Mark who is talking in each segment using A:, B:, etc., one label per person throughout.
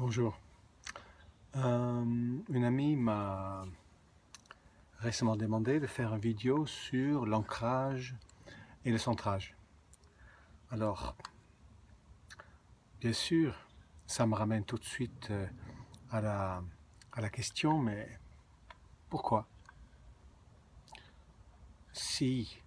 A: Bonjour. Euh, une amie m'a récemment demandé de faire une vidéo sur l'ancrage et le centrage. Alors, bien sûr, ça me ramène tout de suite euh, à la, à la question, mais pourquoi? Si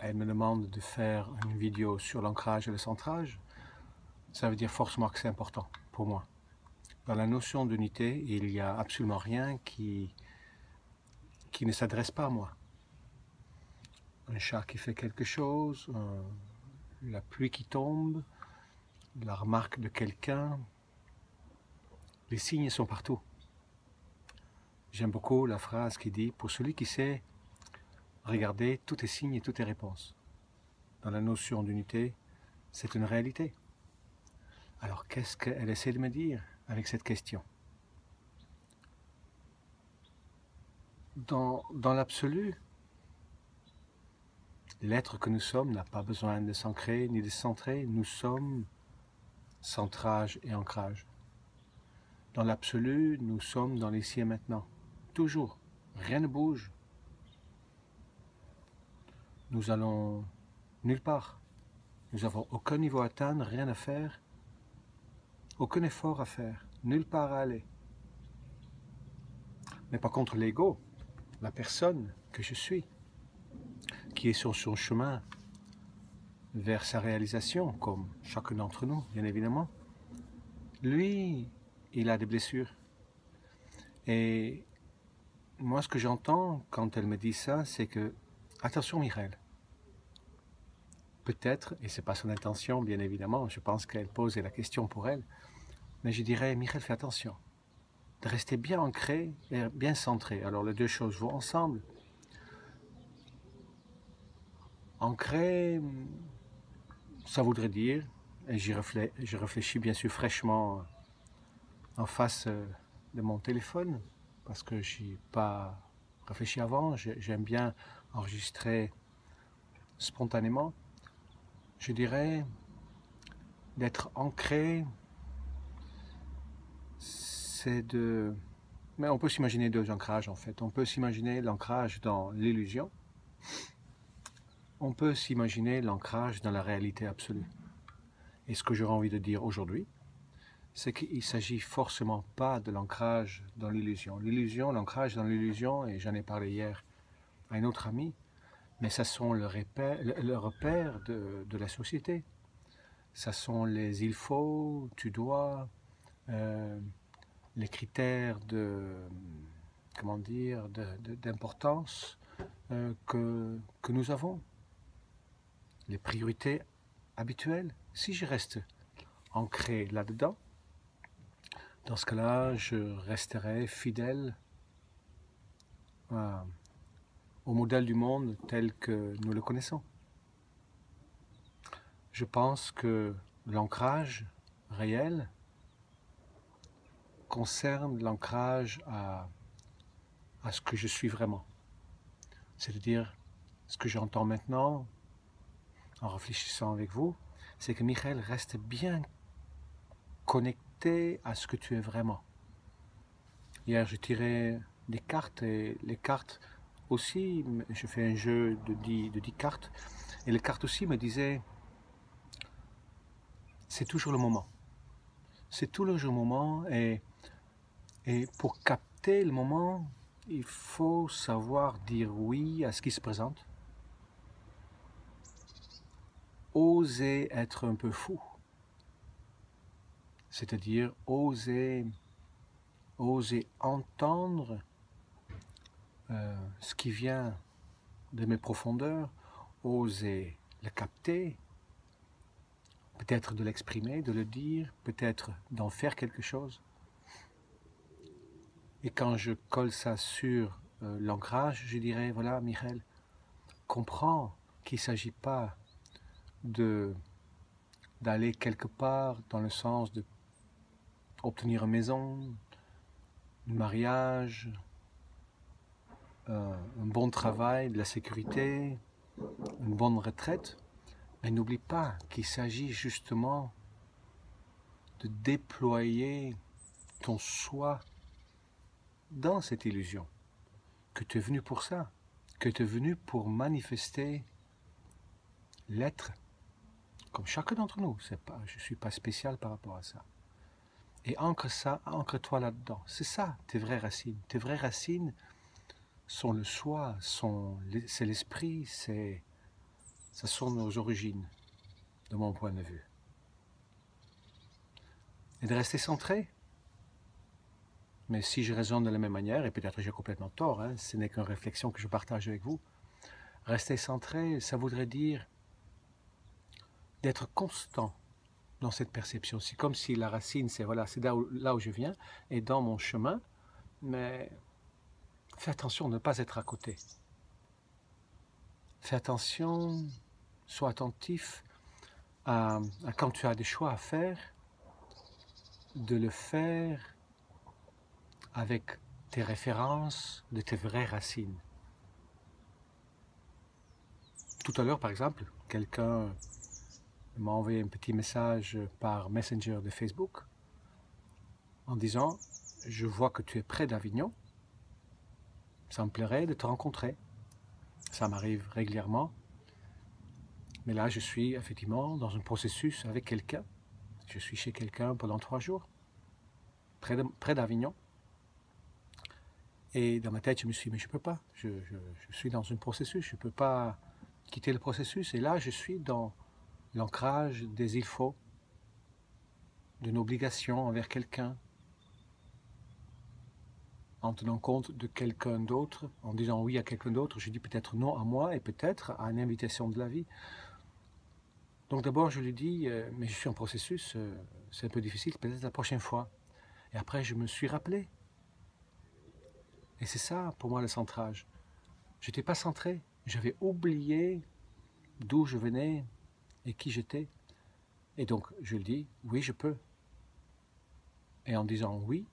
A: elle me demande de faire une vidéo sur l'ancrage et le centrage, ça veut dire forcément que c'est important pour moi. Dans la notion d'unité, il n'y a absolument rien qui, qui ne s'adresse pas à moi. Un chat qui fait quelque chose, la pluie qui tombe, la remarque de quelqu'un, les signes sont partout. J'aime beaucoup la phrase qui dit, pour celui qui sait regarder tous tes signes et toutes tes réponses. Dans la notion d'unité, c'est une réalité. Alors qu'est-ce qu'elle essaie de me dire? Avec cette question Dans, l'absolu, l'être que nous sommes n'a pas besoin de s'ancrer ni de centrer. Nous sommes centrage et ancrage. Dans l'absolu, nous sommes dans l'ici et maintenant. Toujours. Rien ne bouge. Nous allons nulle part. Nous n'avons aucun niveau à atteindre, rien à faire. Aucun effort à faire, nulle part à aller. Mais par contre, l'ego, la personne que je suis, qui est sur son chemin vers sa réalisation, comme chacun d'entre nous, bien évidemment, lui, il a des blessures. Et moi, ce que j'entends quand elle me dit ça, c'est que, attention Michael, peut-être, et c'est pas son intention, bien évidemment, je pense qu'elle posait la question pour elle, mais je dirais, Michel, fais attention, de rester bien ancré et bien centré. Alors les deux choses vont ensemble. Ancré, ça voudrait dire, et j'y réfléchis, réfléchis bien sûr fraîchement en face euh, de mon téléphone, parce que je n'ai pas réfléchi avant, j'aime bien enregistrer spontanément je dirais, d'être ancré, c'est de... Mais on peut s'imaginer deux ancrages en fait. On peut s'imaginer l'ancrage dans l'illusion. On peut s'imaginer l'ancrage dans la réalité absolue. Et ce que j'aurais envie de dire aujourd'hui, c'est qu'il ne s'agit forcément pas de l'ancrage dans l'illusion. L'illusion, l'ancrage dans l'illusion, et j'en ai parlé hier à un autre ami, mais ça sont le repère, le repère de, de, la société. Ça sont les il faut, tu dois, euh, les critères de, comment dire, d'importance euh, que, que nous avons. Les priorités habituelles. Si je reste ancré là-dedans, dans ce cas-là, je resterai fidèle au modèle du monde tel que nous le connaissons. Je pense que l'ancrage réel concerne l'ancrage à, à ce que je suis vraiment. C'est-à-dire, ce que j'entends maintenant, en réfléchissant avec vous, c'est que Michael reste bien connecté à ce que tu es vraiment. Hier, je tirais des cartes et les cartes aussi, je fais un jeu de 10, de cartes, et les cartes aussi me disaient, c'est toujours le moment. C'est tout le moment, et, et pour capter le moment, il faut savoir dire oui à ce qui se présente. Oser être un peu fou. C'est-à-dire oser, oser entendre euh, ce qui vient de mes profondeurs, oser le capter, peut-être de l'exprimer, de le dire, peut-être d'en faire quelque chose. Et quand je colle ça sur euh, l'ancrage, je dirais, voilà, Michel, comprends qu'il ne s'agit pas d'aller quelque part dans le sens de obtenir une maison, un mariage, euh, un bon travail, de la sécurité, une bonne retraite, mais n'oublie pas qu'il s'agit justement de déployer ton soi dans cette illusion, que tu es venu pour ça, que tu es venu pour manifester l'être, comme chacun d'entre nous. Je ne suis pas spécial par rapport à ça. Et ancre ça, ancre-toi là-dedans. C'est ça, tes vraies racines. Tes vraies racines sont le soi, c'est l'esprit, c'est, sont nos origines, de mon point de vue. Et de rester centré. Mais si je raisonne de la même manière, et peut-être j'ai complètement tort, hein, ce n'est qu'une réflexion que je partage avec vous, rester centré, ça voudrait dire d'être constant dans cette perception. C'est comme si la racine, c'est voilà, c'est là, où je viens, et dans mon chemin, mais fais attention de ne pas être à côté. Fais attention, sois attentif à quand tu as des choix à faire, de le faire avec tes références de tes vraies racines. Tout à l'heure, par exemple, quelqu'un m'a envoyé un petit message par Messenger de Facebook en disant Je vois que tu es près d'Avignon. Ça me plairait de te rencontrer. Ça m'arrive régulièrement. Mais là, je suis effectivement dans un processus avec quelqu'un. Je suis chez quelqu'un pendant trois jours, près d'Avignon. Et dans ma tête, je me suis dit, mais je ne peux pas. Je, suis dans un processus, je ne peux pas quitter le processus. Et là, je suis dans l'ancrage des il faut, d'une obligation envers quelqu'un, en tenant compte de quelqu'un d'autre, en disant oui à quelqu'un d'autre, je dis peut-être non à moi et peut-être à une invitation de la vie. Donc d'abord, je lui dis, euh, mais je suis en processus, euh, c'est un peu difficile, peut-être la prochaine fois. Et après, je me suis rappelé. Et c'est ça, pour moi, le centrage. Je n'étais pas centré. J'avais oublié d'où je venais, et qui j'étais. Et donc je lui dis, oui, je peux. Et en disant oui,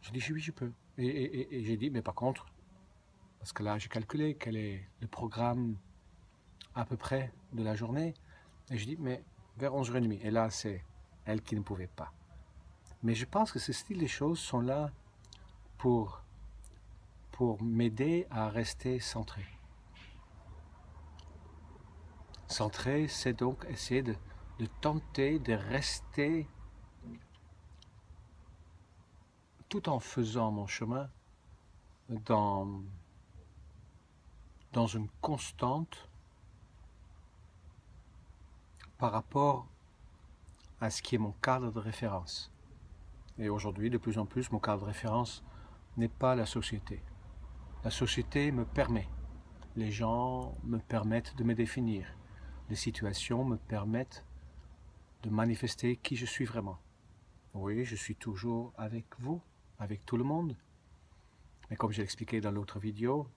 A: je dis oui, je peux. Et, j'ai dit, mais par contre, parce que là j'ai calculé quel est le programme à peu près de la journée, et je dis, mais vers 11h30. Et là, c'est elle qui ne pouvait pas. Mais je pense que ce style de choses sont là pour, pour m'aider à rester centré. Centré, c'est donc essayer de, tenter de rester tout en faisant mon chemin dans, dans une constante par rapport à ce qui est mon cadre de référence. Et aujourd'hui, de plus en plus, mon cadre de référence n'est pas la société. La société me permet, les gens me permettent de me définir les situations me permettent de manifester qui je suis vraiment. Oui, je suis toujours avec vous, avec tout le monde. Mais comme j'ai expliqué dans l'autre vidéo,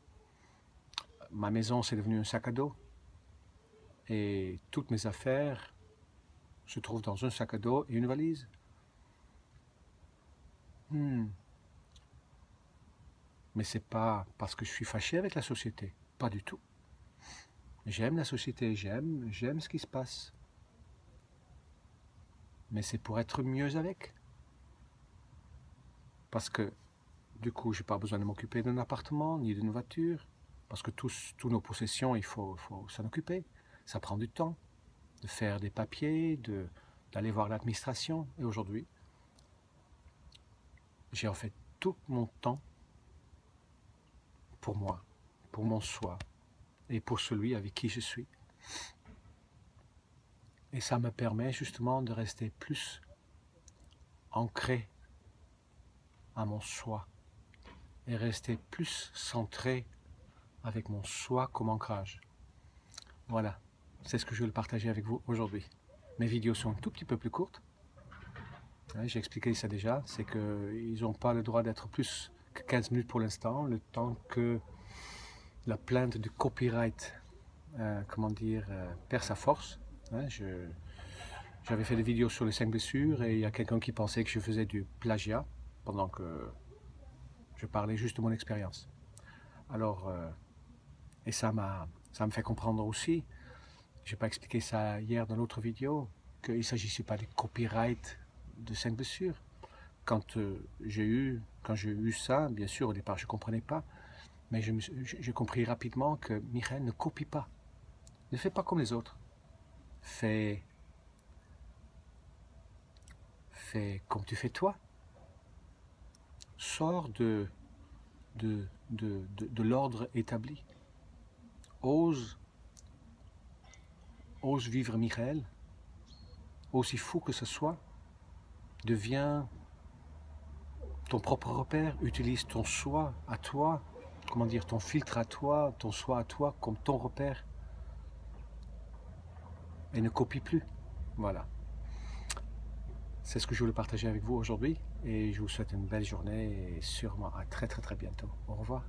A: ma maison c'est devenu un sac à dos. Et toutes mes affaires se trouvent dans un sac à dos et une valise. Hmm. Mais c'est pas parce que je suis fâché avec la société, pas du tout. J'aime la société, j'aime, j'aime ce qui se passe. Mais c'est pour être mieux avec. Parce que du coup, je n'ai pas besoin de m'occuper d'un appartement ni d'une voiture. Parce que tous, tous nos possessions, il faut, faut s'en occuper. Ça prend du temps de faire des papiers, de, d'aller voir l'administration. Et aujourd'hui, j'ai en fait tout mon temps pour moi, pour mon soi, et pour celui avec qui je suis. Et ça me permet justement de rester plus ancré à mon soi et rester plus centré avec mon soi comme ancrage. Voilà, c'est ce que je veux partager avec vous aujourd'hui. Mes vidéos sont un tout petit peu plus courtes. J'ai expliqué ça déjà, c'est qu'ils n'ont pas le droit d'être plus que 15 minutes pour l'instant, le temps que la plainte du copyright, euh, comment dire, euh, perd sa force. Hein, j'avais fait des vidéos sur les cinq blessures et il y a quelqu'un qui pensait que je faisais du plagiat pendant que je parlais juste de mon expérience. Alors, euh, et ça m'a, ça me fait comprendre aussi, je n'ai pas expliqué ça hier dans l'autre vidéo, qu'il ne s'agissait pas du copyright de cinq blessures, quand euh, j'ai eu, quand j'ai eu ça, bien sûr, au départ, je ne comprenais pas, mais j'ai compris rapidement que Michael ne copie pas. Ne fais pas comme les autres. Fais, fais comme tu fais toi. Sors de, de, de, de, l'ordre établi. Ose, ose vivre Michael, aussi fou que ce soit. Deviens ton propre repère, utilise ton soi à toi, comment dire, ton filtre à toi, ton soi à toi comme ton repère. Et ne copie plus. Voilà. C'est ce que je voulais partager avec vous aujourd'hui et je vous souhaite une belle journée et sûrement à très très très bientôt. Au revoir.